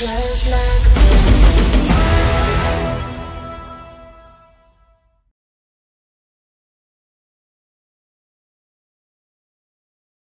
Just like